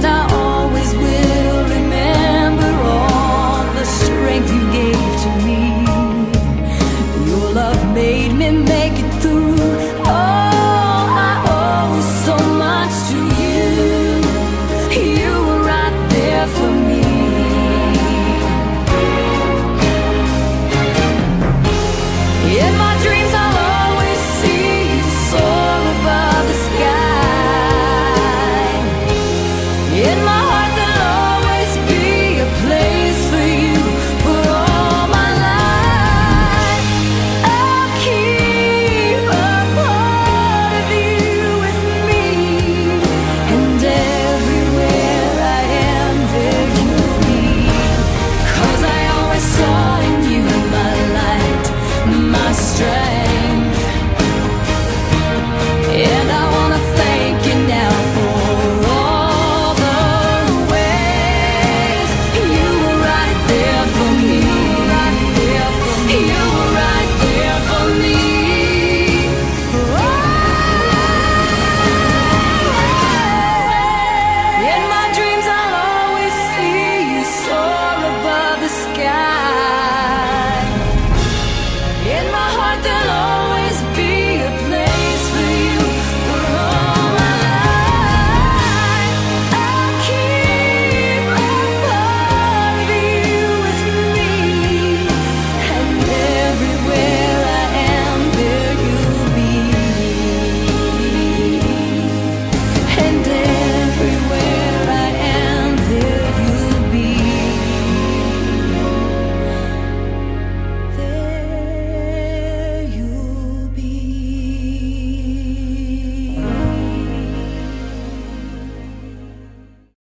To